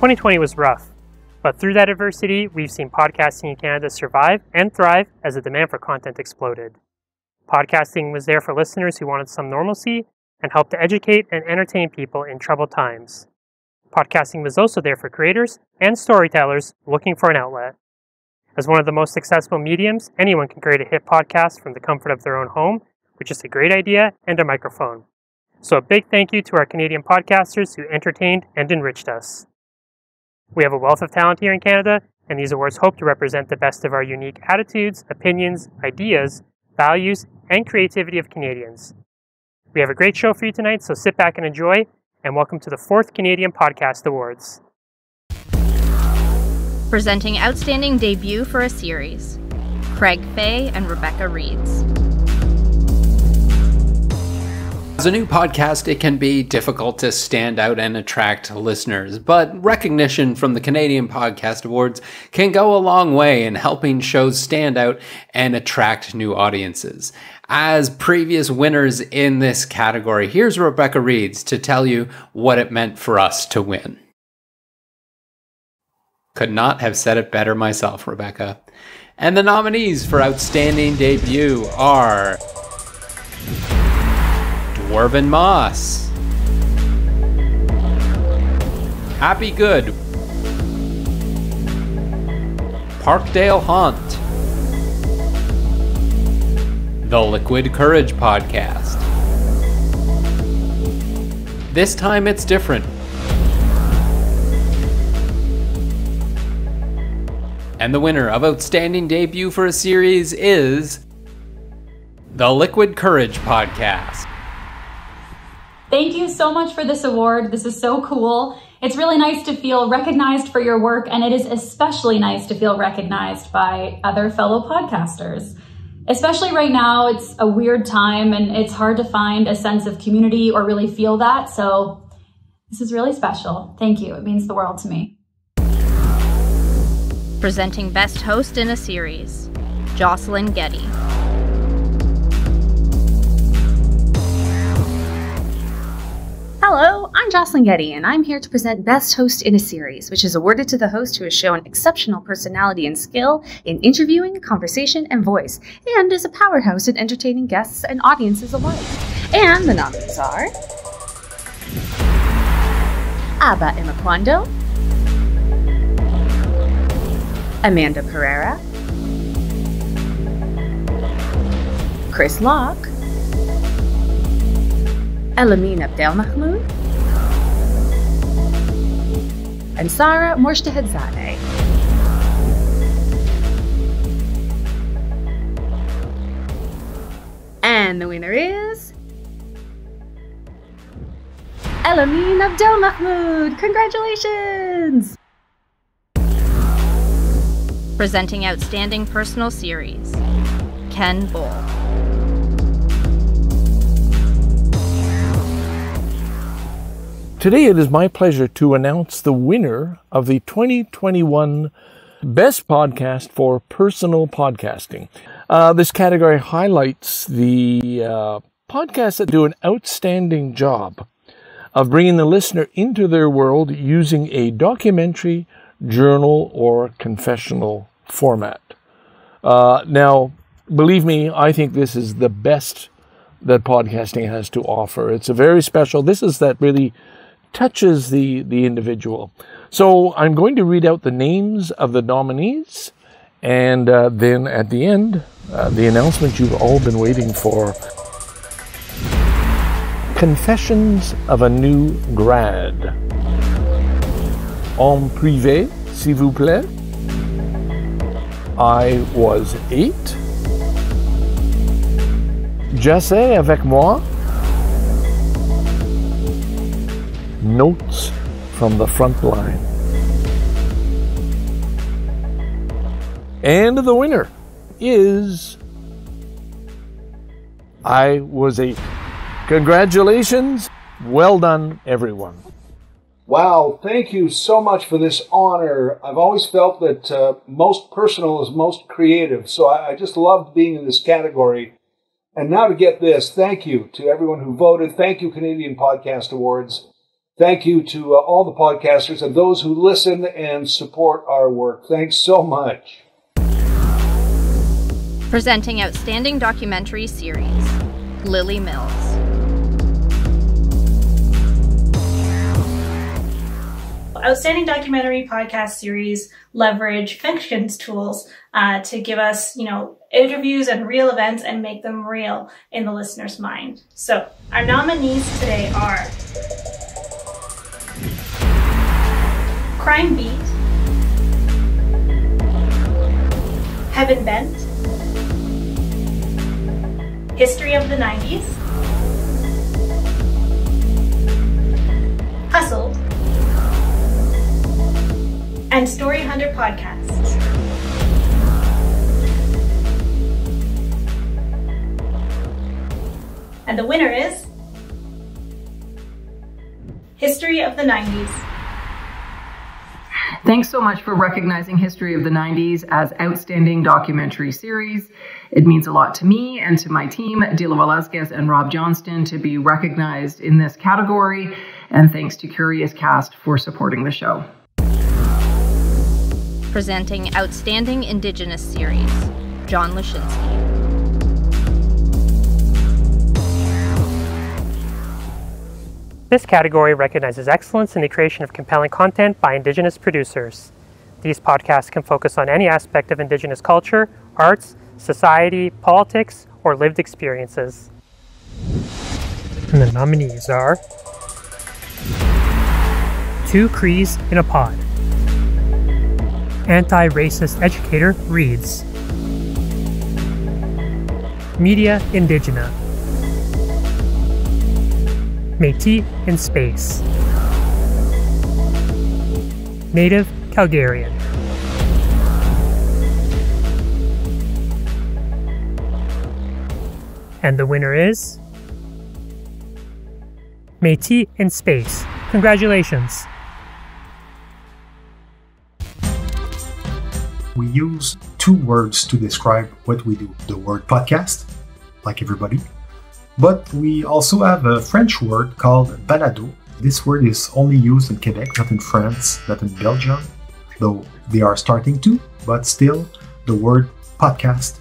2020 was rough, but through that adversity, we've seen podcasting in Canada survive and thrive as the demand for content exploded. Podcasting was there for listeners who wanted some normalcy and helped to educate and entertain people in troubled times. Podcasting was also there for creators and storytellers looking for an outlet. As one of the most successful mediums, anyone can create a hit podcast from the comfort of their own home with just a great idea and a microphone. So, a big thank you to our Canadian podcasters who entertained and enriched us. We have a wealth of talent here in Canada, and these awards hope to represent the best of our unique attitudes, opinions, ideas, values, and creativity of Canadians. We have a great show for you tonight, so sit back and enjoy, and welcome to the fourth Canadian Podcast Awards. Presenting Outstanding Debut for a Series Craig Fay and Rebecca Reeds. As a new podcast, it can be difficult to stand out and attract listeners, but recognition from the Canadian Podcast Awards can go a long way in helping shows stand out and attract new audiences. As previous winners in this category, here's Rebecca Reeds to tell you what it meant for us to win. Could not have said it better myself, Rebecca. And the nominees for Outstanding Debut are. Dwarven Moss. Happy Good. Parkdale Haunt. The Liquid Courage Podcast. This time it's different. And the winner of Outstanding Debut for a Series is. The Liquid Courage Podcast. So much for this award. This is so cool. It's really nice to feel recognized for your work, and it is especially nice to feel recognized by other fellow podcasters. Especially right now, it's a weird time and it's hard to find a sense of community or really feel that. So, this is really special. Thank you. It means the world to me. Presenting Best Host in a Series Jocelyn Getty. Hello, I'm Jocelyn Getty, and I'm here to present Best Host in a Series, which is awarded to the host who has shown exceptional personality and skill in interviewing, conversation, and voice, and is a powerhouse in entertaining guests and audiences alike. And the nominees are Abba Imaquando, Amanda Pereira, Chris Locke, Elamin Abdelmahmoud, and Sarah Morshtahedzadeh. And the winner is Elamin Abdelmahmoud. Congratulations! Presenting Outstanding Personal Series Ken Bull. Today it is my pleasure to announce the winner of the 2021 Best Podcast for Personal Podcasting. Uh, this category highlights the uh, podcasts that do an outstanding job of bringing the listener into their world using a documentary, journal, or confessional format. Uh, now, believe me, I think this is the best that podcasting has to offer. It's a very special, this is that really touches the, the individual. So I'm going to read out the names of the nominees, and uh, then at the end, uh, the announcement you've all been waiting for. Confessions of a New Grad. En privé, s'il vous plaît. I was eight. J'essaie avec moi. Notes from the front line. And the winner is I was eight. Congratulations. Well done, everyone. Wow, thank you so much for this honor. I've always felt that uh, most personal is most creative, so I, I just loved being in this category. And now to get this, thank you to everyone who voted. Thank you, Canadian Podcast Awards. Thank you to uh, all the podcasters and those who listen and support our work. Thanks so much. Presenting Outstanding Documentary Series, Lily Mills. Outstanding Documentary Podcast Series leverage fictions tools uh, to give us, you know, interviews and real events and make them real in the listener's mind. So our nominees today are Crime Beat, Heaven Bent, History of the 90s, Hustled, and Story Hunter Podcasts. And the winner is History of the 90s. Thanks so much for recognizing History of the 90s as outstanding documentary series. It means a lot to me and to my team, Dila Velasquez and Rob Johnston, to be recognized in this category. And thanks to Curious Cast for supporting the show. Presenting Outstanding Indigenous Series, John Lashinsky. This category recognizes excellence in the creation of compelling content by Indigenous producers. These podcasts can focus on any aspect of Indigenous culture, arts, society, politics, or lived experiences. And the nominees are Two Crees in a Pod, Anti Racist Educator Reads, Media Indigena. Métis in Space. Native Calgarian. And the winner is Métis in Space. Congratulations. We use two words to describe what we do. The word podcast, like everybody, but we also have a French word called balado. This word is only used in Quebec, not in France, not in Belgium, though they are starting to, but still the word podcast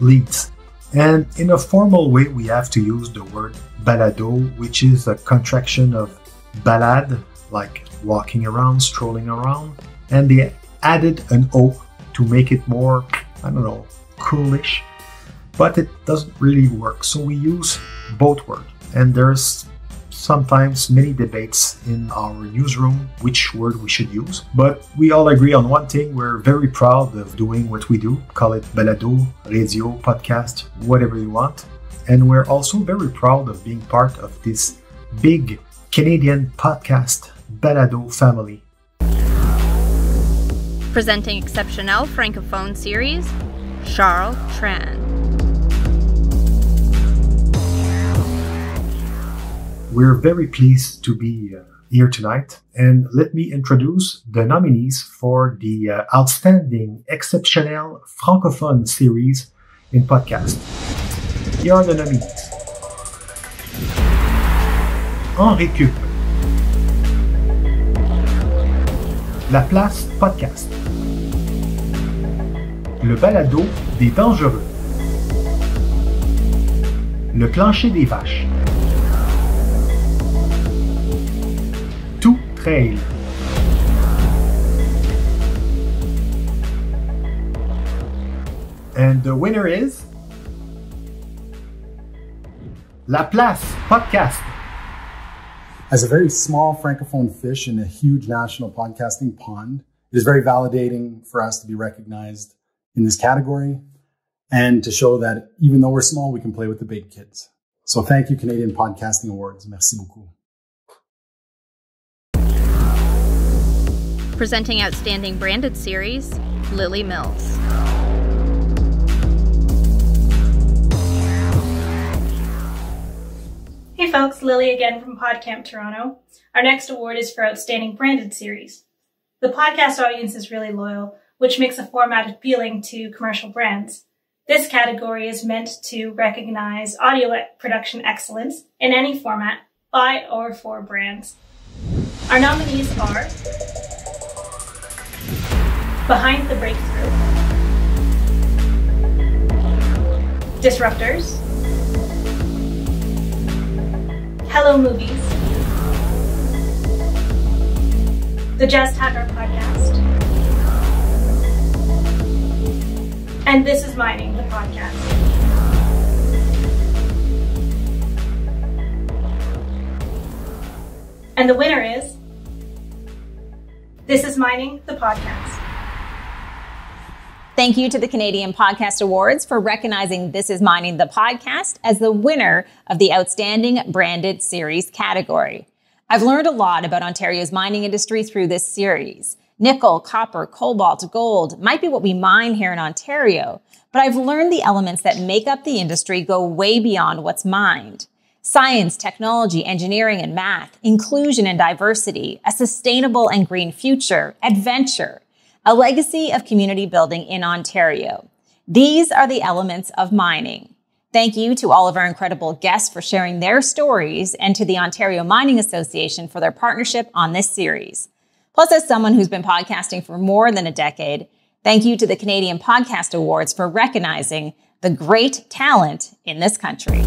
leads. And in a formal way, we have to use the word balado, which is a contraction of balade, like walking around, strolling around, and they added an O to make it more, I don't know, coolish but it doesn't really work. So we use both words. And there's sometimes many debates in our newsroom which word we should use. But we all agree on one thing we're very proud of doing what we do. Call it balado, radio, podcast, whatever you want. And we're also very proud of being part of this big Canadian podcast balado family. Presenting Exceptionnel Francophone series, Charles Tran. We're very pleased to be uh, here tonight, and let me introduce the nominees for the uh, Outstanding exceptional Francophone series in podcast. Here are the nominees. En récup. La Place Podcast. Le balado des dangereux. Le plancher des vaches. Trail. And the winner is La Place Podcast. As a very small francophone fish in a huge national podcasting pond, it is very validating for us to be recognized in this category and to show that even though we're small, we can play with the big kids. So thank you, Canadian Podcasting Awards. Merci beaucoup. Presenting Outstanding Branded Series, Lily Mills. Hey folks, Lily again from PodCamp Toronto. Our next award is for Outstanding Branded Series. The podcast audience is really loyal, which makes the format appealing to commercial brands. This category is meant to recognize audio production excellence in any format by or for brands. Our nominees are Behind the Breakthrough, Disruptors, Hello Movies, the Jazz Tacker Podcast, and This is Mining, the podcast. And the winner is This is Mining, the podcast. Thank you to the Canadian Podcast Awards for recognizing This Is Mining the Podcast as the winner of the Outstanding Branded Series category. I've learned a lot about Ontario's mining industry through this series. Nickel, copper, cobalt, gold might be what we mine here in Ontario, but I've learned the elements that make up the industry go way beyond what's mined. Science, technology, engineering, and math, inclusion and diversity, a sustainable and green future, adventure, a legacy of community building in Ontario. These are the elements of mining. Thank you to all of our incredible guests for sharing their stories and to the Ontario Mining Association for their partnership on this series. Plus, as someone who's been podcasting for more than a decade, thank you to the Canadian Podcast Awards for recognizing the great talent in this country.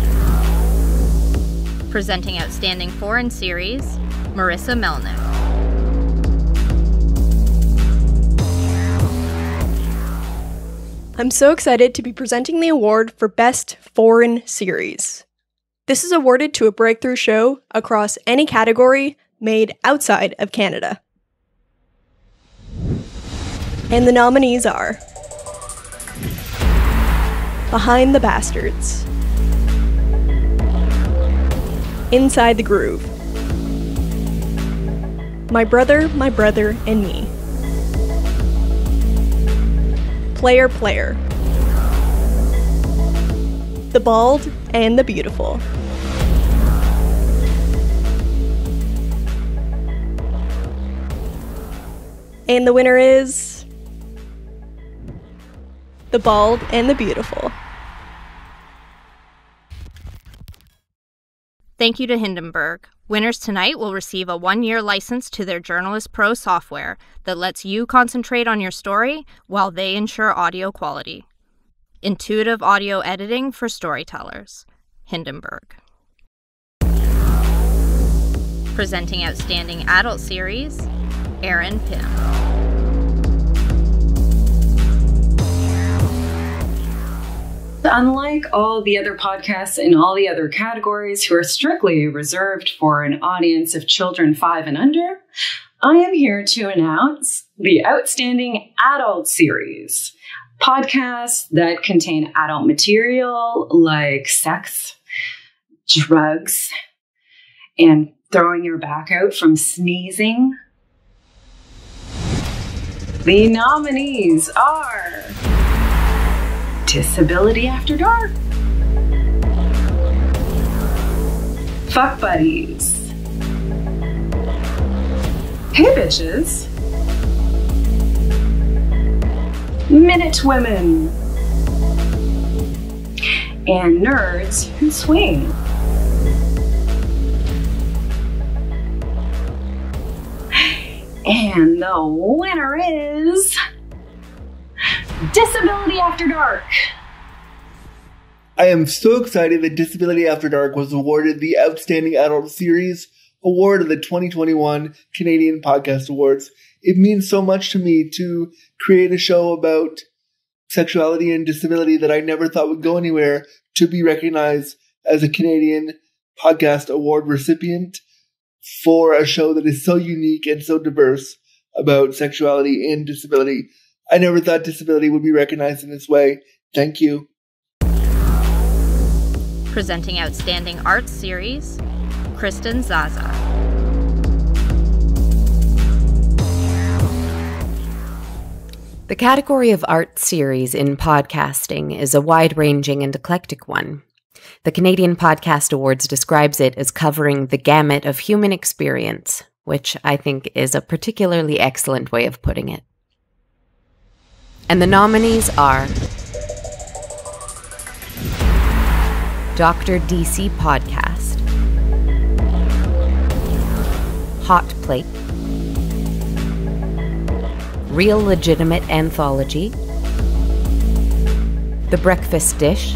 Presenting Outstanding Foreign Series, Marissa Melnick. I'm so excited to be presenting the award for Best Foreign Series. This is awarded to a breakthrough show across any category made outside of Canada. And the nominees are Behind the Bastards, Inside the Groove, My Brother, My Brother, and Me. Player Player. The Bald and the Beautiful. And the winner is. The Bald and the Beautiful. Thank you to Hindenburg. Winners tonight will receive a one year license to their Journalist Pro software that lets you concentrate on your story while they ensure audio quality. Intuitive audio editing for storytellers. Hindenburg. Presenting Outstanding Adult Series, Aaron Pym. Unlike all the other podcasts in all the other categories who are strictly reserved for an audience of children five and under, I am here to announce the Outstanding Adult Series podcasts that contain adult material like sex, drugs, and throwing your back out from sneezing. The nominees are Disability After Dark, Fuck Buddies, Hey Bitches, Minute Women, and Nerds Who Swing. And the winner is Disability After Dark. I am so excited that Disability After Dark was awarded the Outstanding Adult Series Award of the 2021 Canadian Podcast Awards. It means so much to me to create a show about sexuality and disability that I never thought would go anywhere to be recognized as a Canadian Podcast Award recipient for a show that is so unique and so diverse about sexuality and disability. I never thought disability would be recognized in this way. Thank you. Presenting Outstanding Arts Series, Kristen Zaza. The category of art series in podcasting is a wide ranging and eclectic one. The Canadian Podcast Awards describes it as covering the gamut of human experience, which I think is a particularly excellent way of putting it. And the nominees are Dr. DC Podcast, Hot Plate, Real Legitimate Anthology, The Breakfast Dish,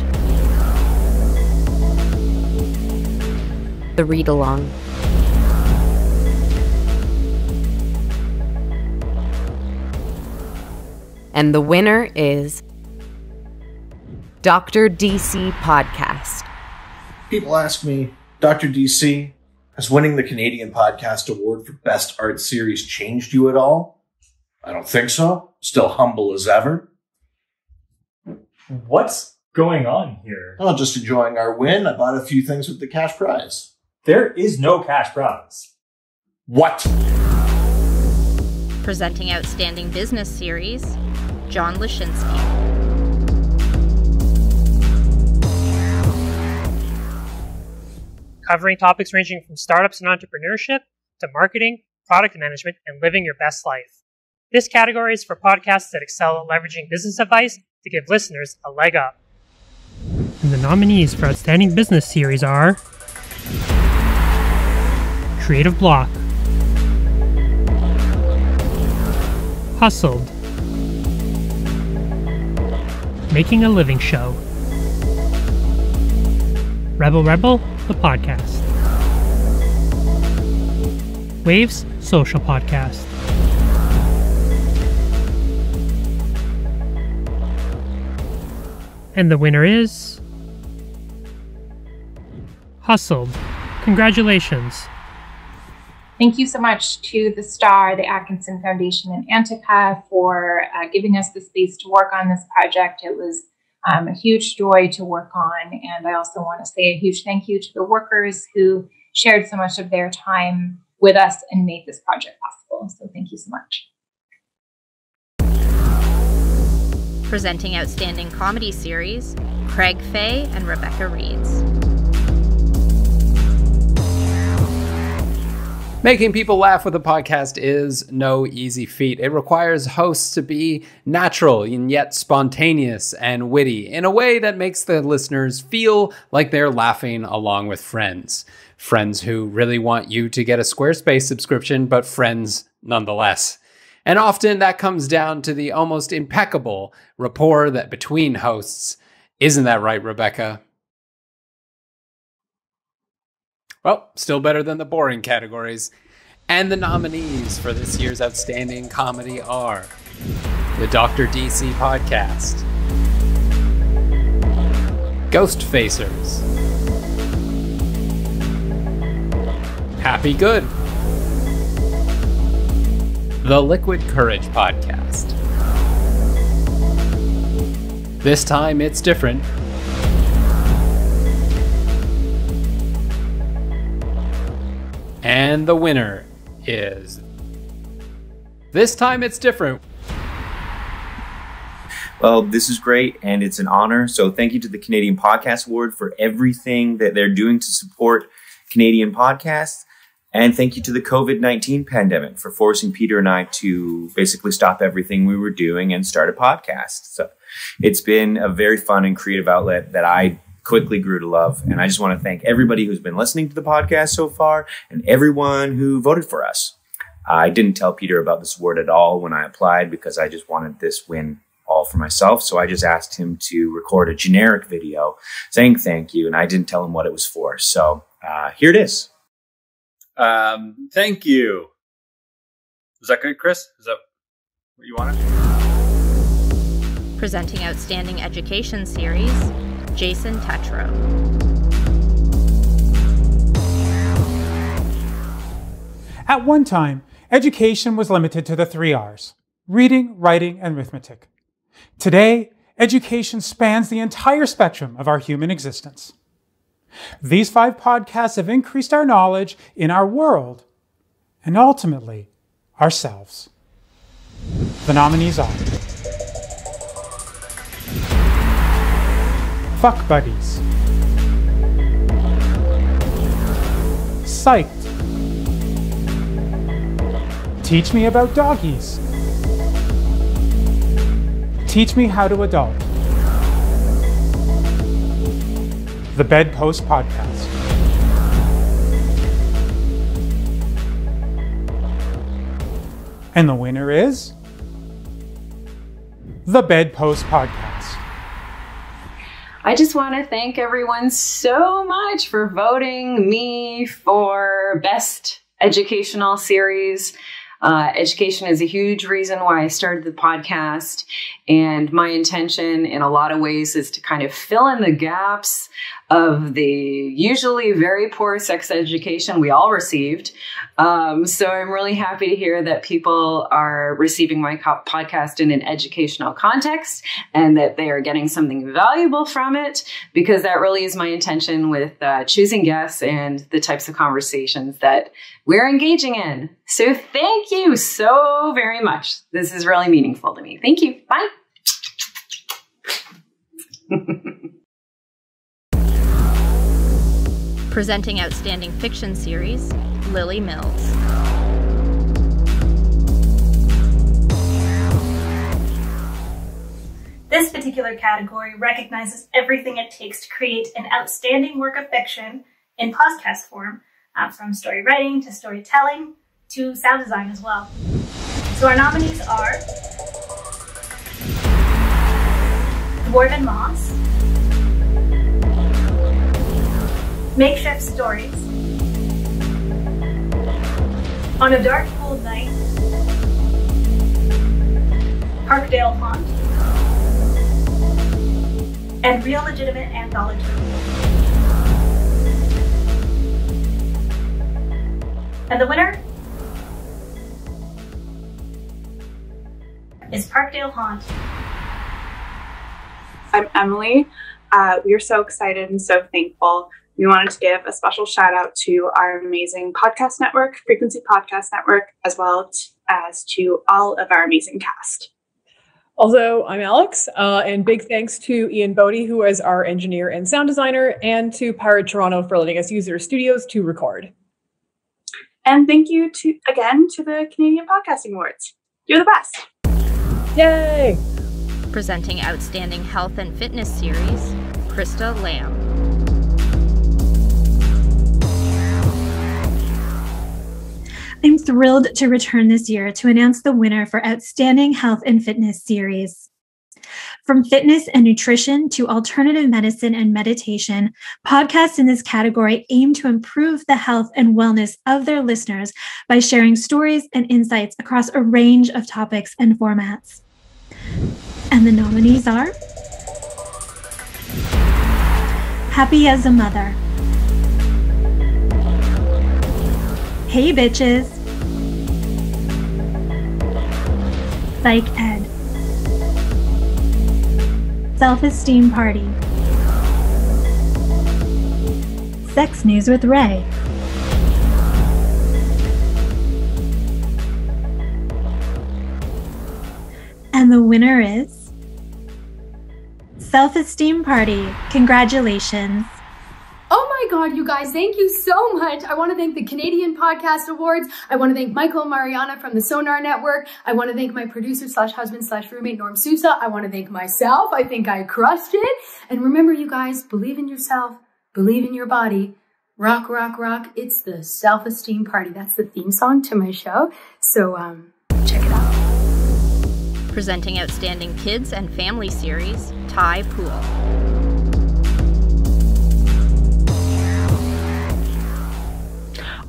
The Read Along. And the winner is Dr. DC Podcast. People ask me, Dr. DC, has winning the Canadian Podcast Award for Best Art Series changed you at all? I don't think so. Still humble as ever. What's going on here? Oh, just enjoying our win. I bought a few things with the cash prize. There is no cash prize. What? Presenting Outstanding Business Series, John Lashinsky. Covering topics ranging from startups and entrepreneurship to marketing, product management, and living your best life. This category is for podcasts that excel at leveraging business advice to give listeners a leg up. And the nominees for Outstanding Business Series are Creative Block, Hustled, Making a Living Show, Rebel Rebel, the podcast, Waves Social Podcast. And the winner is. Hustled. Congratulations. Thank you so much to the STAR, the Atkinson Foundation, and Antica for uh, giving us the space to work on this project. It was um, a huge joy to work on. And I also want to say a huge thank you to the workers who shared so much of their time with us and made this project possible. So thank you so much. Presenting Outstanding Comedy Series, Craig Fay and Rebecca Reeds. Making people laugh with a podcast is no easy feat. It requires hosts to be natural and yet spontaneous and witty in a way that makes the listeners feel like they're laughing along with friends. Friends who really want you to get a Squarespace subscription, but friends nonetheless. And often that comes down to the almost impeccable rapport that between hosts. Isn't that right, Rebecca? Well, still better than the boring categories. And the nominees for this year's Outstanding Comedy are the Dr. DC Podcast, Ghost Facers, Happy Good, the Liquid Courage Podcast. This time it's different. And the winner is. This time it's different. Well, this is great and it's an honor. So, thank you to the Canadian Podcast Award for everything that they're doing to support Canadian podcasts. And thank you to the COVID 19 pandemic for forcing Peter and I to basically stop everything we were doing and start a podcast. So, it's been a very fun and creative outlet that I quickly grew to love. And I just want to thank everybody who's been listening to the podcast so far and everyone who voted for us. I didn't tell Peter about this award at all when I applied because I just wanted this win all for myself. So I just asked him to record a generic video saying thank you, and I didn't tell him what it was for. So uh, here it is. Um, thank you. Is that good, Chris? Is that what you wanted? Presenting Outstanding Education Series, Jason Tetro. At one time, education was limited to the three R's reading, writing, and arithmetic. Today, education spans the entire spectrum of our human existence. These five podcasts have increased our knowledge in our world and ultimately ourselves. The nominees are Fuck Buddies, Psyched, Teach Me About Doggies, Teach Me How to Adult, The Bedpost Podcast. And the winner is the Bedpost Podcast. I just want to thank everyone so much for voting me for best educational series. Uh, education is a huge reason why I started the podcast. And my intention in a lot of ways is to kind of fill in the gaps of the usually very poor sex education we all received. Um, so I'm really happy to hear that people are receiving my podcast in an educational context and that they are getting something valuable from it because that really is my intention with uh, choosing guests and the types of conversations that we're engaging in. So thank you so very much. This is really meaningful to me. Thank you. Bye. Presenting Outstanding Fiction Series, Lily Mills. This particular category recognizes everything it takes to create an outstanding work of fiction in podcast form, uh, from story writing to storytelling to sound design as well. So our nominees are Dwarven Moss, Makeshift Stories, On a Dark Cold Night, Parkdale Haunt, and Real Legitimate Anthology. And the winner is Parkdale Haunt. I'm Emily. Uh, we are so excited and so thankful. We wanted to give a special shout out to our amazing podcast network, Frequency Podcast Network, as well as to all of our amazing cast. Also, I'm Alex, uh, and big thanks to Ian Bodie, who is our engineer and sound designer, and to Pirate Toronto for letting us use their studios to record. And thank you to again to the Canadian Podcasting Awards. You're the best. Yay! Presenting Outstanding Health and Fitness Series, Krista Lamb. I'm thrilled to return this year to announce the winner for Outstanding Health and Fitness Series. From fitness and nutrition to alternative medicine and meditation, podcasts in this category aim to improve the health and wellness of their listeners by sharing stories and insights across a range of topics and formats. And the nominees are Happy as a Mother. Hey bitches. Psych Ed. Self Esteem Party. Sex News with Ray. And the winner is Self Esteem Party. Congratulations. My God, you guys, thank you so much. I want to thank the Canadian Podcast Awards. I want to thank Michael and Mariana from the Sonar Network. I want to thank my producer slash husband slash roommate, Norm Sousa. I want to thank myself. I think I crushed it. And remember, you guys, believe in yourself, believe in your body. Rock, rock, rock. It's the self-esteem party. That's the theme song to my show. So, um, check it out. Presenting Outstanding Kids and Family Series, Ty Poole.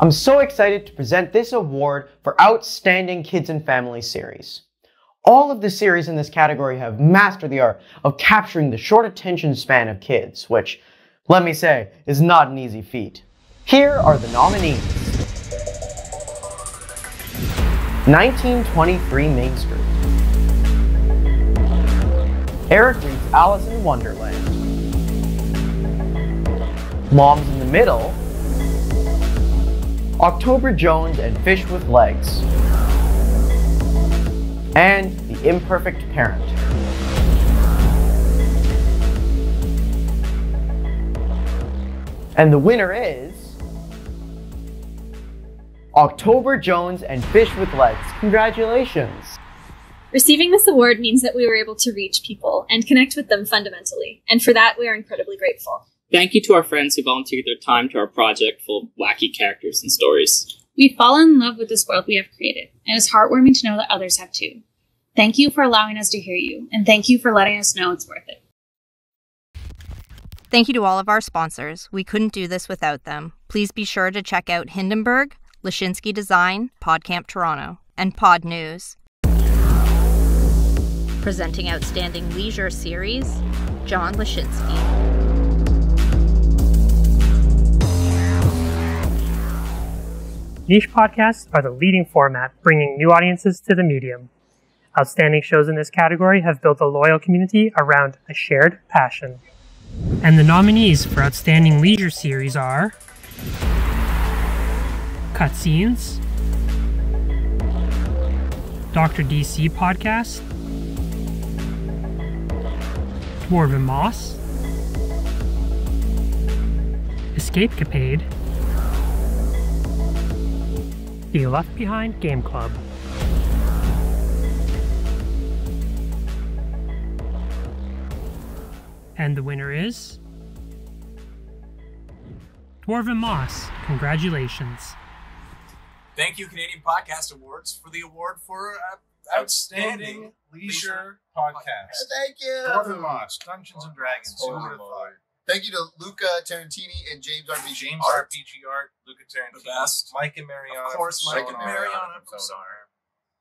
I'm so excited to present this award for Outstanding Kids and Family Series. All of the series in this category have mastered the art of capturing the short attention span of kids, which, let me say, is not an easy feat. Here are the nominees. 1923 Main Street. Eric Reed's Alice in Wonderland. Moms in the Middle October Jones and Fish with Legs, and The Imperfect Parent. And the winner is October Jones and Fish with Legs. Congratulations! Receiving this award means that we were able to reach people and connect with them fundamentally, and for that we are incredibly grateful. Thank you to our friends who volunteered their time to our project full of wacky characters and stories. We've fallen in love with this world we have created, and it's heartwarming to know that others have too. Thank you for allowing us to hear you, and thank you for letting us know it's worth it. Thank you to all of our sponsors. We couldn't do this without them. Please be sure to check out Hindenburg, Lashinsky Design, PodCamp Toronto, and Pod News. Presenting Outstanding Leisure Series, John Lashinsky. Niche podcasts are the leading format, bringing new audiences to the medium. Outstanding shows in this category have built a loyal community around a shared passion. And the nominees for Outstanding Leisure Series are Cutscenes, Dr. DC Podcast, Dwarven Moss, Escape Capade, the Left Behind Game Club. And the winner is Dwarven Moss. Congratulations. Thank you, Canadian Podcast Awards, for the award for uh, outstanding leisure podcast. Thank you. Dwarven Moss, Dungeons and Dragons. Who Oh, would have thought? Thank you to Luca Tarantini and James RPG James Art. RPG Art, Luca Tarantini, The best. Mike and Mariana, Of course, from Mike and Sonar, Mariana from Sonar.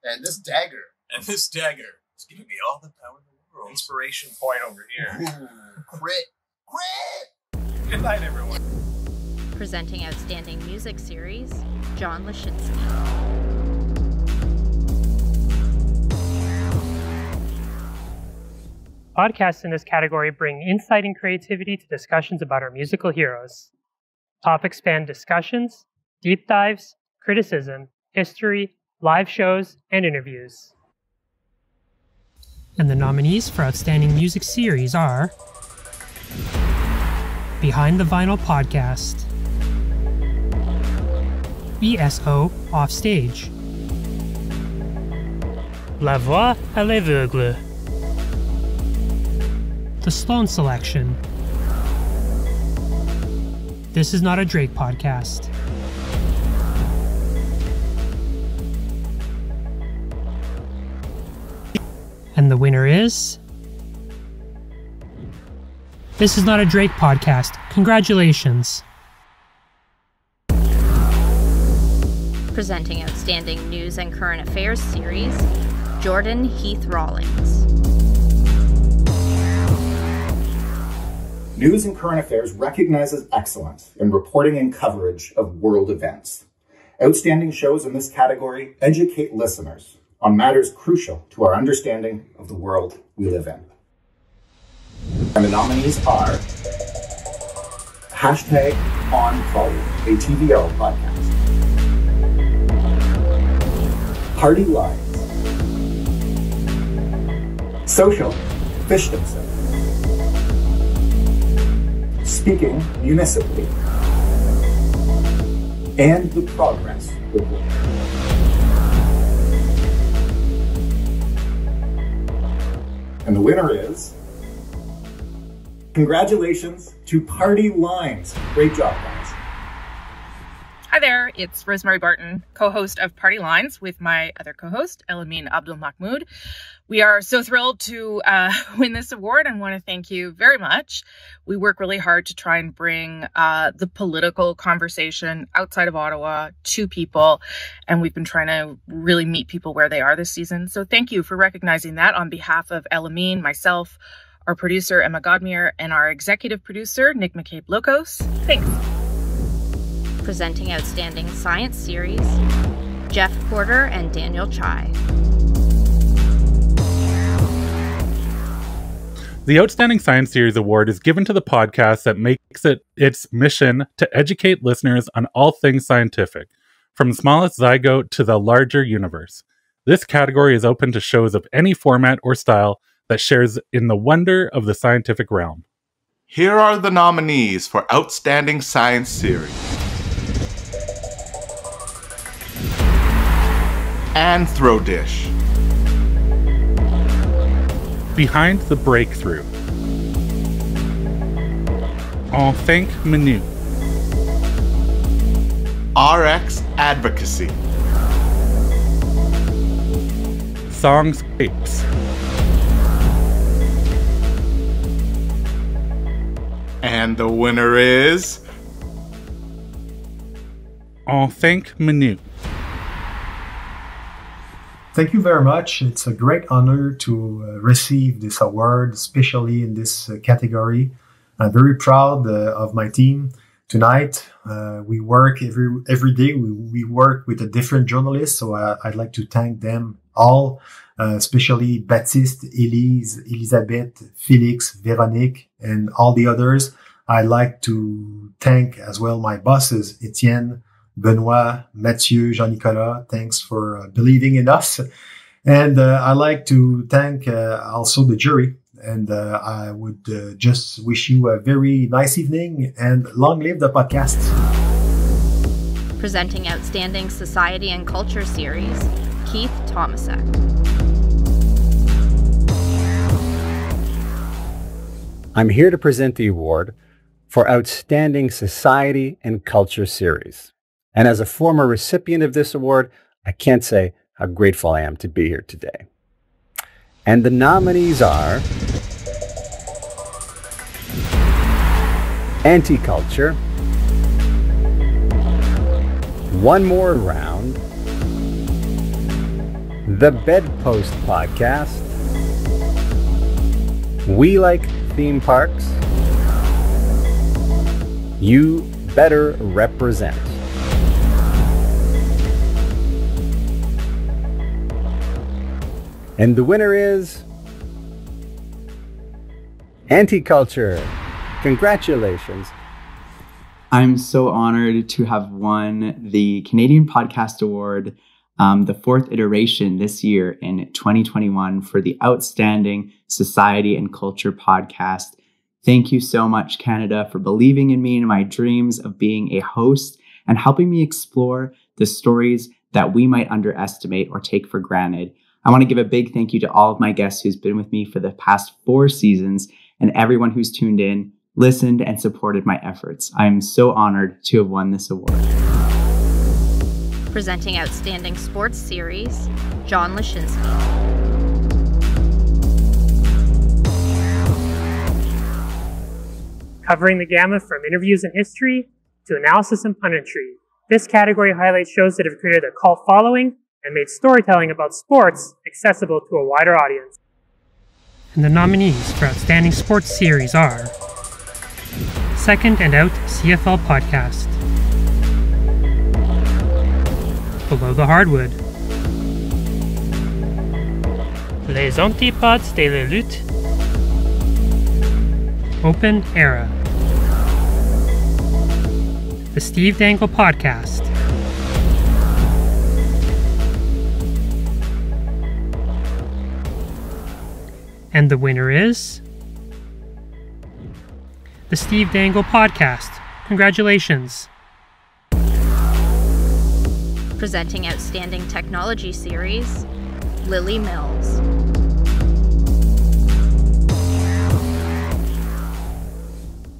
And this dagger. And this dagger is giving me all the power in the world. Inspiration point over here. Crit. Crit! Good night, everyone. Presenting Outstanding Music Series, John Lashinsky. Podcasts in this category bring insight and creativity to discussions about our musical heroes. Topics span discussions, deep dives, criticism, history, live shows, and interviews. And the nominees for Outstanding Music Series are Behind the Vinyl Podcast, ESO Offstage, La Voix à l'Aveugle. The Sloan Selection. This is not a Drake podcast. And the winner is. This is not a Drake podcast. Congratulations. Presenting Outstanding News and Current Affairs Series, Jordan Heath Rawlings. News and Current Affairs recognizes excellence in reporting and coverage of world events. Outstanding shows in this category educate listeners on matters crucial to our understanding of the world we live in. And the nominees are hashtag on Follow, a TVO podcast. Party Lines. Social Fischdom Speaking Municipally. And the Progress Report. And the winner is. Congratulations to Party Lines. Great job, guys. Hi there, it's Rosemary Barton, co host of Party Lines with my other co host, Elamin Abdelmahmoud. We are so thrilled to uh, win this award and want to thank you very much. We work really hard to try and bring uh, the political conversation outside of Ottawa to people, and we've been trying to really meet people where they are this season. So thank you for recognizing that on behalf of Elamin, myself, our producer, Emma Godmere, and our executive producer, Nick McCabe Lokos. Thanks. Presenting Outstanding Science Series, Jeff Porter and Daniel Chai. The Outstanding Science Series Award is given to the podcast that makes it its mission to educate listeners on all things scientific, from the smallest zygote to the larger universe. This category is open to shows of any format or style that shares in the wonder of the scientific realm. Here are the nominees for Outstanding Science Series Anthro Dish. Behind the Breakthrough. En cinq minutes. RX Advocacy. Songscapes. And the winner is. En cinq minutes. Thank you very much. It's a great honor to uh, receive this award, especially in this uh, category. I'm very proud uh, of my team. Tonight, uh, we work every every day. We, we work with a different journalist, so I, would like to thank them all, uh, especially Baptiste, Elise, Elisabeth, Felix, Veronique, and all the others. I'd like to thank as well my bosses, Etienne, Benoit, Mathieu, Jean-Nicolas, thanks for uh, believing in us. And uh, I like to thank uh, also the jury. And uh, I would uh, just wish you a very nice evening and long live the podcast. Presenting Outstanding Society and Culture Series, Keith Tomasek. I'm here to present the award for Outstanding Society and Culture Series. And as a former recipient of this award, I can't say how grateful I am to be here today. And the nominees are Anti-Culture, One More Round, The Bedpost Podcast, We Like Theme Parks, You Better Represent. And the winner is Anti-Culture. Congratulations. I'm so honored to have won the Canadian Podcast Award, um, the fourth iteration this year in 2021 for the Outstanding Society and Culture podcast. Thank you so much, Canada, for believing in me and my dreams of being a host and helping me explore the stories that we might underestimate or take for granted. I want to give a big thank you to all of my guests who's been with me for the past four seasons and everyone who's tuned in, listened, and supported my efforts. I am so honored to have won this award. Presenting Outstanding Sports Series, John Lashinsky. Covering the gamut from interviews and history to analysis and punditry, this category highlights shows that have created a cult following and made storytelling about sports accessible to a wider audience. And the nominees for Outstanding Sports Series are Second and Out CFL Podcast, Below the Hardwood, Les Antipodes de la Lutte, Open Era, The Steve Dangle Podcast, And the winner is. The Steve Dangle Podcast. Congratulations. Presenting Outstanding Technology Series, Lily Mills.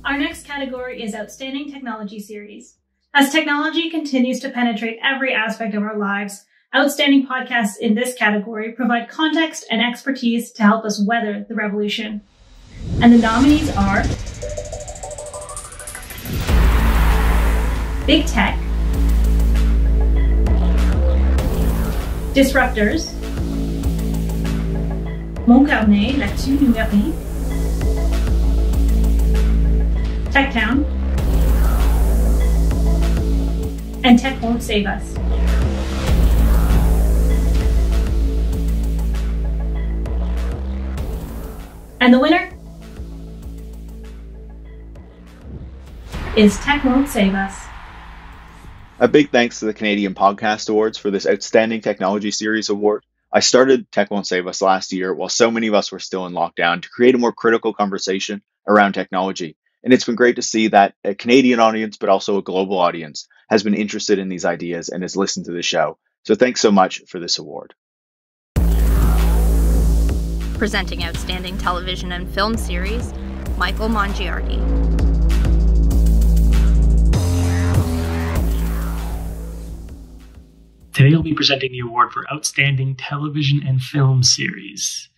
Our next category is Outstanding Technology Series. As technology continues to penetrate every aspect of our lives, Outstanding podcasts in this category provide context and expertise to help us weather the revolution. And the nominees are Big Tech, Disruptors, Mon Carnet, l'actu numérique, Techtown, and Tech Won't Save Us. And the winner is Tech Won't Save Us. A big thanks to the Canadian Podcast Awards for this outstanding technology series award. I started Tech Won't Save Us last year while so many of us were still in lockdown to create a more critical conversation around technology. And it's been great to see that a Canadian audience, but also a global audience, has been interested in these ideas and has listened to the show. So thanks so much for this award. Presenting Outstanding Television and Film Series, Michael Mongiardi. Today I'll be presenting the award for Outstanding Television and Film Series.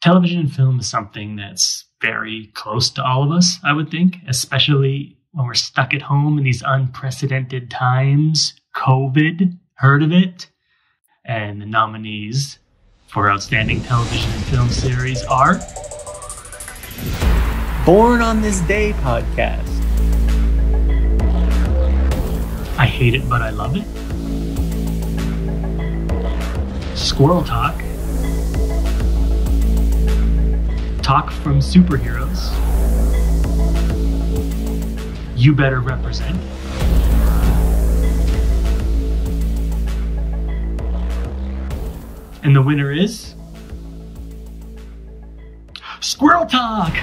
Television and film is something that's very close to all of us, I would think, especially when we're stuck at home in these unprecedented times. COVID, heard of it? And the nominees for Outstanding Television and Film Series are Born on This Day podcast. I hate it, but I love it. Squirrel Talk. Talk from Superheroes. You Better Represent. And the winner is. Squirrel Talk!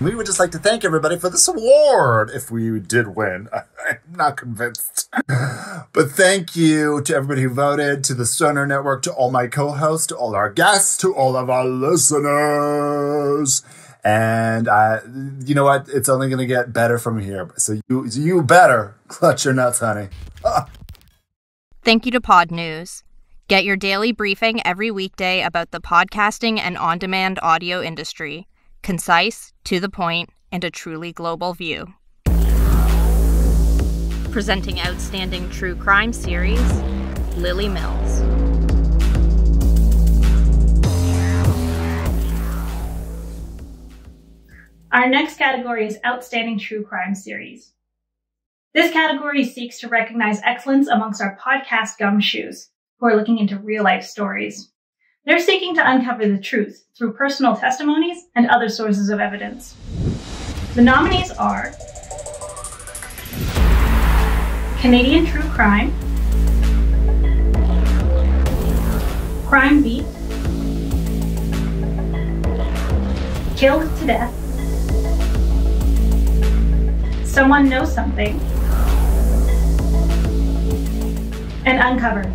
We would just like to thank everybody for this award if we did win. I'm not convinced. but thank you to everybody who voted, to the Stoner Network, to all my co hosts, to all our guests, to all of our listeners. And uh, you know what? It's only going to get better from here. So you, you better clutch your nuts, honey. Thank you to Pod News. Get your daily briefing every weekday about the podcasting and on demand audio industry. Concise, to the point, and a truly global view. Presenting Outstanding True Crime Series, Lily Mills. Our next category is Outstanding True Crime Series. This category seeks to recognize excellence amongst our podcast gumshoes who are looking into real life stories. They're seeking to uncover the truth through personal testimonies and other sources of evidence. The nominees are Canadian True Crime, Crime Beat, Killed to Death, Someone Knows Something, and Uncovered.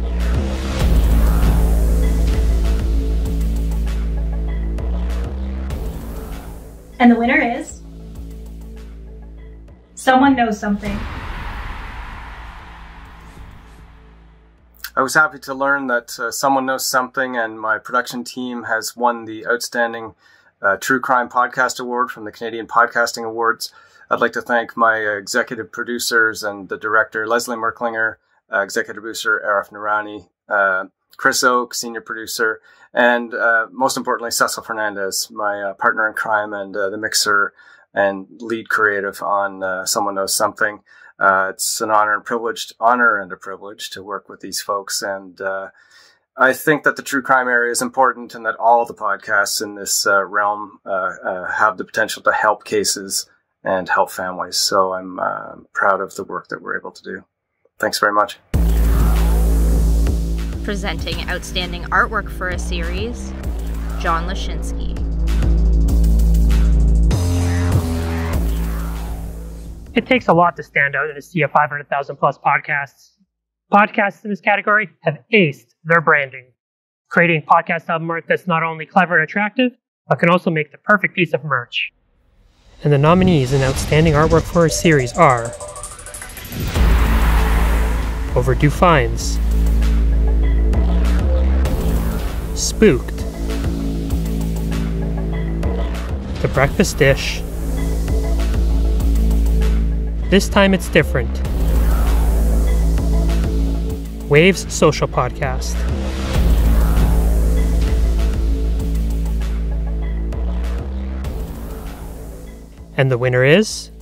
And the winner is Someone Knows Something. I was happy to learn that uh, someone knows something, and my production team has won the Outstanding uh, True Crime Podcast Award from the Canadian Podcasting Awards. I'd like to thank my executive producers and the director, Leslie Merklinger, uh, executive producer, Arif Noorani, uh, Chris Oke, senior producer, and uh, most importantly, Cecil Fernandez, my partner in crime and the mixer and lead creative on Someone Knows Something. Uh, it's an honor and privileged honor and a privilege to work with these folks. And uh, I think that the true crime area is important and that all the podcasts in this uh, realm uh, uh, have the potential to help cases and help families. So I'm uh, proud of the work that we're able to do. Thanks very much. Presenting outstanding artwork for a series, John Lashinsky. It takes a lot to stand out in a sea of 500,000 plus podcasts. Podcasts in this category have aced their branding, creating podcast album art that's not only clever and attractive, but can also make the perfect piece of merch. And the nominees in Outstanding Artwork for a Series are Overdue Finds, Spooked, The Breakfast Dish, this time it's different. Waves Social Podcast. And the winner is.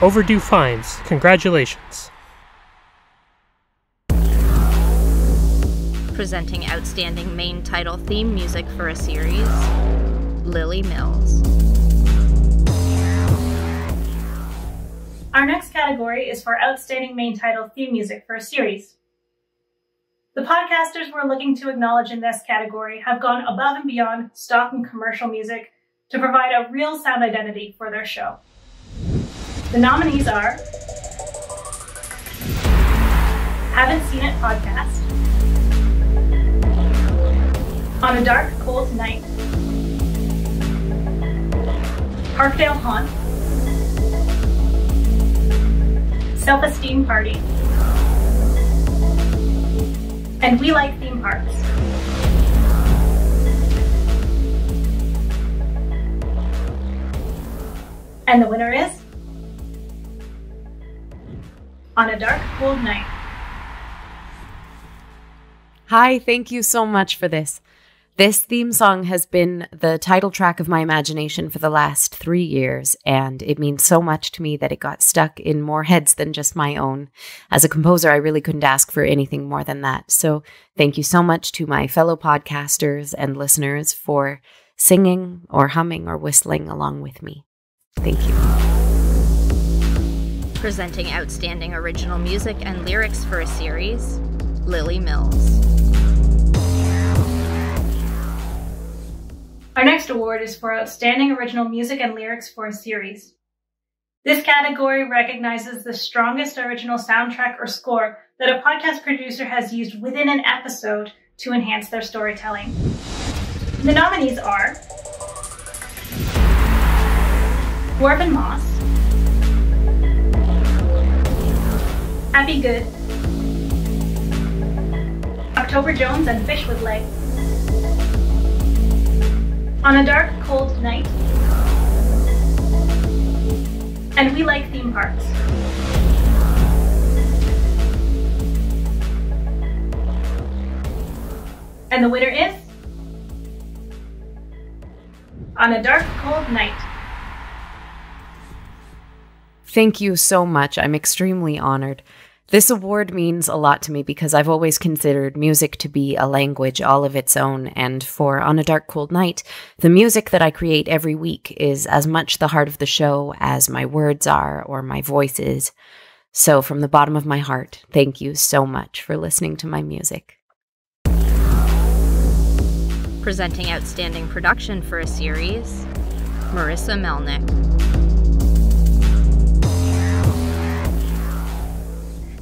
Overdue fines. Congratulations. Presenting outstanding main title theme music for a series, Lily Mills. Our next category is for Outstanding Main Title Theme Music for a Series. The podcasters we're looking to acknowledge in this category have gone above and beyond stock and commercial music to provide a real sound identity for their show. The nominees are Haven't Seen It Podcast, On a Dark, Cold Night, Parkdale Haunt, Self Esteem Party. And We Like Theme Parks. And the winner is On a Dark Cold Night. Hi, thank you so much for this. This theme song has been the title track of my imagination for the last three years, and it means so much to me that it got stuck in more heads than just my own. As a composer, I really couldn't ask for anything more than that. So, thank you so much to my fellow podcasters and listeners for singing or humming or whistling along with me. Thank you. Presenting outstanding original music and lyrics for a series, Lily Mills. Our next award is for Outstanding Original Music and Lyrics for a Series. This category recognizes the strongest original soundtrack or score that a podcast producer has used within an episode to enhance their storytelling. The nominees are Dwarven Moss, Happy Good, October Jones and Fish with Legs. on a dark, cold night. And we like theme parks. And the winner is On a Dark, Cold Night. Thank you so much. I'm extremely honored. This award means a lot to me because I've always considered music to be a language all of its own, and for On a Dark Cold Night, the music that I create every week is as much the heart of the show as my words are or my voice is. So, from the bottom of my heart, thank you so much for listening to my music. Presenting outstanding production for a series, Marissa Melnick.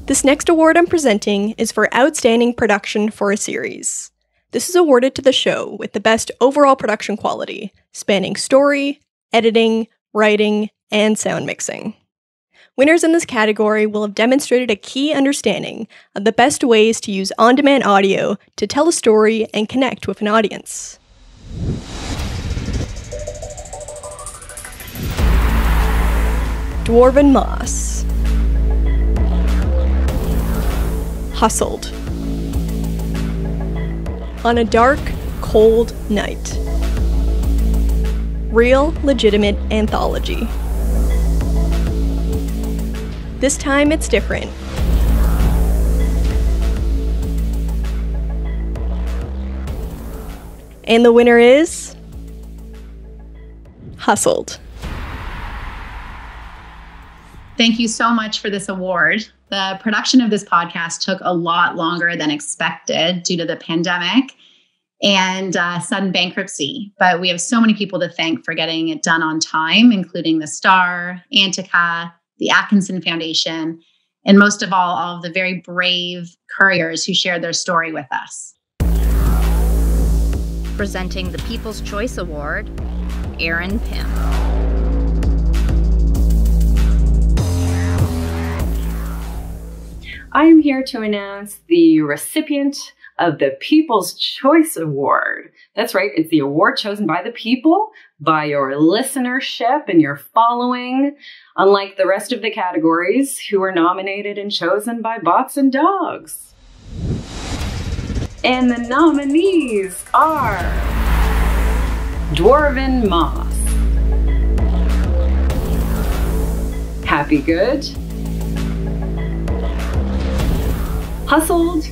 This next award I'm presenting is for Outstanding Production for a Series. This is awarded to the show with the best overall production quality, spanning story, editing, writing, and sound mixing. Winners in this category will have demonstrated a key understanding of the best ways to use on demand audio to tell a story and connect with an audience. Dwarven Moss. Hustled. On a dark, cold night. Real, legitimate anthology. This time it's different. And the winner is. Hustled. Thank you so much for this award. The production of this podcast took a lot longer than expected due to the pandemic and uh, sudden bankruptcy. But we have so many people to thank for getting it done on time, including the Star, Antica, the Atkinson Foundation, and most of all, all of the very brave couriers who shared their story with us. Presenting the People's Choice Award, Aaron Pym. I am here to announce the recipient of the People's Choice Award. That's right, it's the award chosen by the people, by your listenership and your following, unlike the rest of the categories who were nominated and chosen by bots and dogs. And the nominees are Dwarven Moss, Happy Good, Hustled.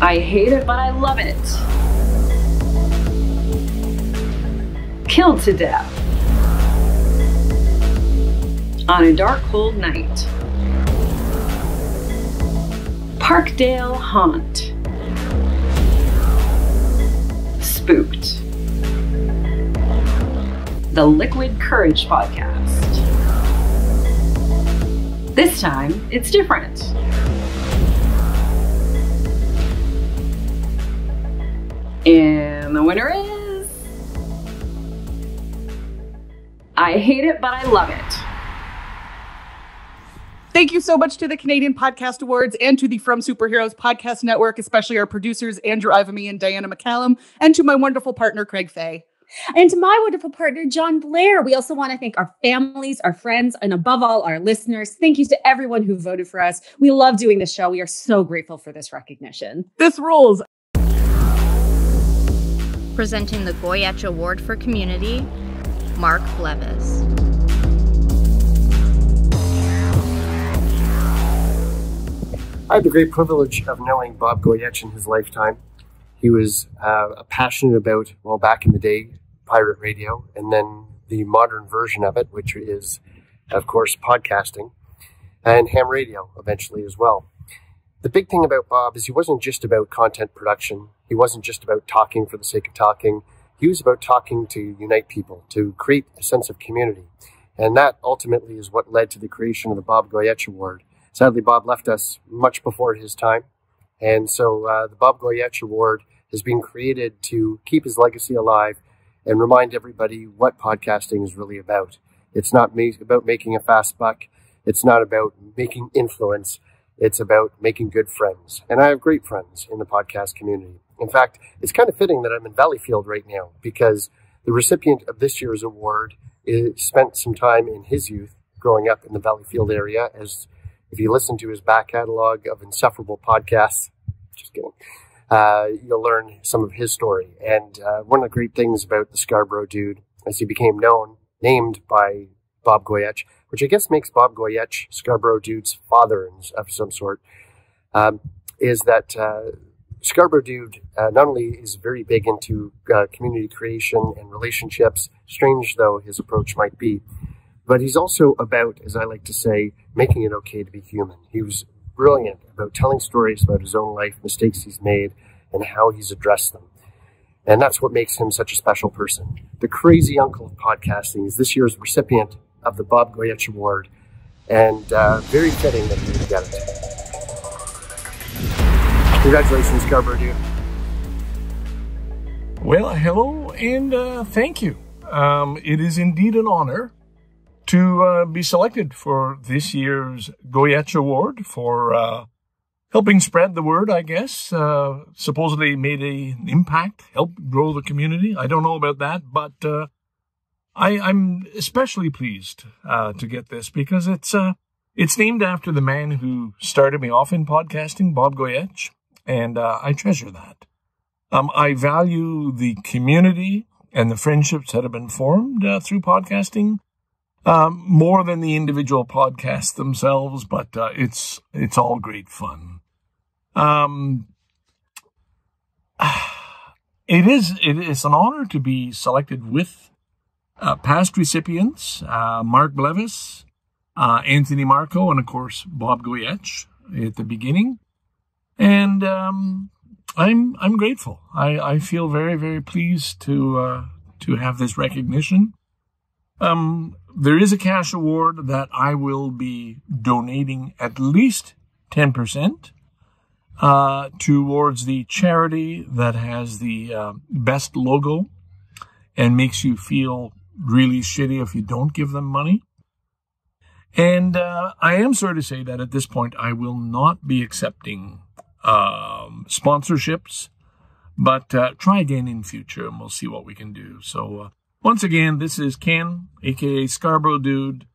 I hate it, but I love it. Killed to death. On a dark, cold night. Parkdale Haunt. Spooked. The Liquid Courage Podcast. This time, it's different. And the winner is. I hate it, but I love it. Thank you so much to the Canadian Podcast Awards and to the From Superheroes Podcast Network, especially our producers, Andrew Ivamy and Diana McCallum, and to my wonderful partner, Craig Fay. And to my wonderful partner, John Blair, we also want to thank our families, our friends, and above all, our listeners. Thank you to everyone who voted for us. We love doing this show. We are so grateful for this recognition. This rules. Presenting the Goyetche Award for Community, Mark Blevis. I had the great privilege of knowing Bob Goyetche in his lifetime. He was uh, passionate about, well, back in the day, pirate radio, and then the modern version of it, which is, of course, podcasting, and ham radio eventually as well. The big thing about Bob is he wasn't just about content production, he wasn't just about talking for the sake of talking. He was about talking to unite people, to create a sense of community. And that ultimately is what led to the creation of the Bob Goyetche Award. Sadly, Bob left us much before his time. And so uh, the Bob Goyetche Award has been created to keep his legacy alive and remind everybody what podcasting is really about. It's not ma- about making a fast buck. It's not about making influence. It's about making good friends. And I have great friends in the podcast community. In fact, it's kind of fitting that I'm in Valleyfield right now because the recipient of this year's award is, spent some time in his youth growing up in the Valleyfield area as if you listen to his back catalog of insufferable podcasts, just kidding, uh, you'll learn some of his story. And uh, one of the great things about the Scarborough dude, as he became known, named by Bob Goyetche, which I guess makes Bob Goyetche Scarborough dude's father of some sort, um, is that uh, Scarborough dude uh, not only is very big into uh, community creation and relationships, strange though his approach might be, but he's also about, as I like to say, making it okay to be human. He was brilliant about telling stories about his own life, mistakes he's made, and how he's addressed them. And that's what makes him such a special person. The crazy uncle of podcasting is this year's recipient of the Bob Goyetche Award, and uh, very fitting that he would get it. Congratulations, Scarborough dude. Well, hello and uh, thank you. Um, it is indeed an honor to uh, be selected for this year's Goyetche Award for uh, helping spread the word, I guess. Uh, supposedly made an impact, helped grow the community. I don't know about that, but uh, I, am especially pleased uh, to get this because it's uh, it's named after the man who started me off in podcasting, Bob Goyetche, and I treasure that. Um, I value the community and the friendships that have been formed through podcasting um, more than the individual podcasts themselves, but uh, it's it's all great fun. Um, it is it is an honor to be selected with uh, past recipients uh, Mark Blevis, uh, Anthony Marco, and of course Bob Goyetche at the beginning, and um, I'm I'm grateful. I, I feel very very pleased to uh, to have this recognition. Um, there is a cash award that I will be donating at least 10% uh, towards the charity that has the uh, best logo and makes you feel really shitty if you don't give them money. And uh, I am sorry to say that at this point, I will not be accepting um, sponsorships, but uh, try again in future and we'll see what we can do. So, uh, once again, this is Ken, aka Scarborough Dude.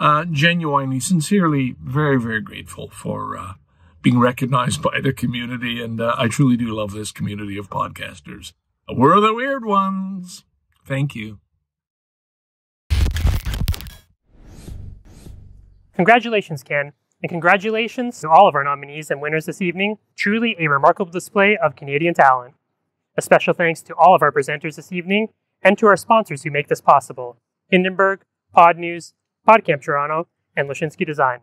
Uh, genuinely, sincerely, very, very grateful for uh, being recognized by the community, and uh, I truly do love this community of podcasters. We're the weird ones. Thank you. Congratulations, Ken, and congratulations to all of our nominees and winners this evening. Truly a remarkable display of Canadian talent. A special thanks to all of our presenters this evening and to our sponsors who make this possible Hindenburg, Pod News, PodCamp Toronto, and Lashinsky Design.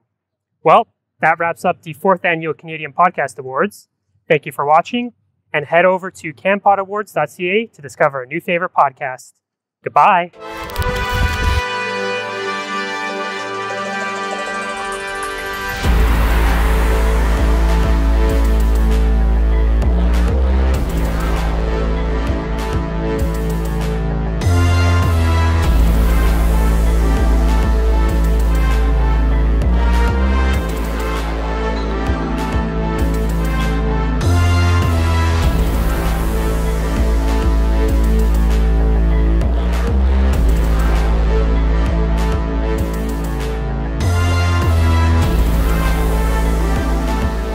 Well, that wraps up the fourth annual Canadian Podcast Awards. Thank you for watching, and head over to canpodawards.ca to discover a new favorite podcast. Goodbye.